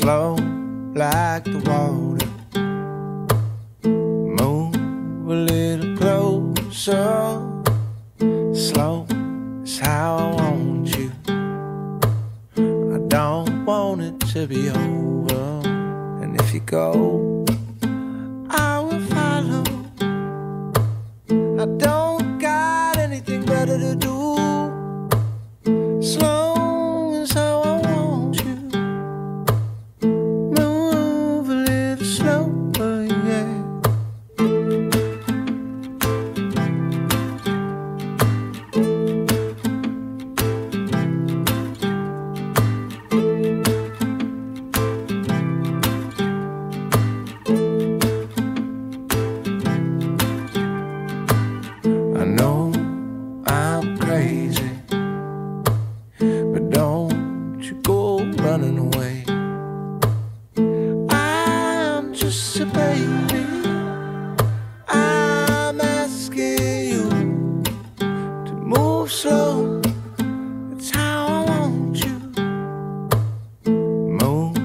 slow like the water. Move a little closer. Slow is how I want you. I don't want it to be over. And if you go, running away. I'm just a baby. I'm asking you to move slow. It's how I want you. Move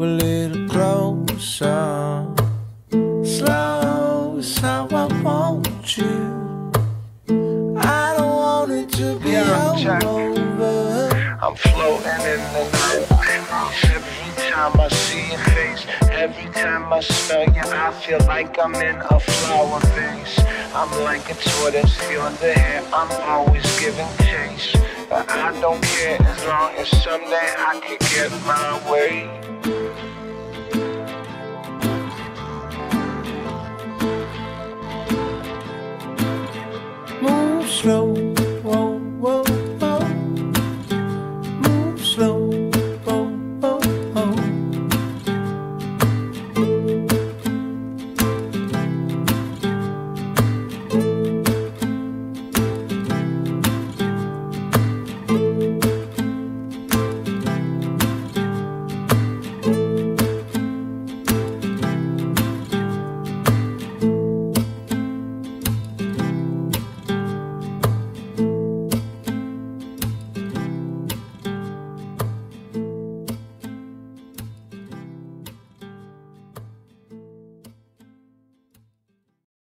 a little closer. Slow is how I want you. I don't want it to be Yeah, Jack. over. I'm floating in the night. Every time I see your face, every time I smell you, I feel like I'm in a flower vase. I'm like a tortoise, you're the hare, I'm always giving chase. But I don't care as long as someday I could get my way. Move slow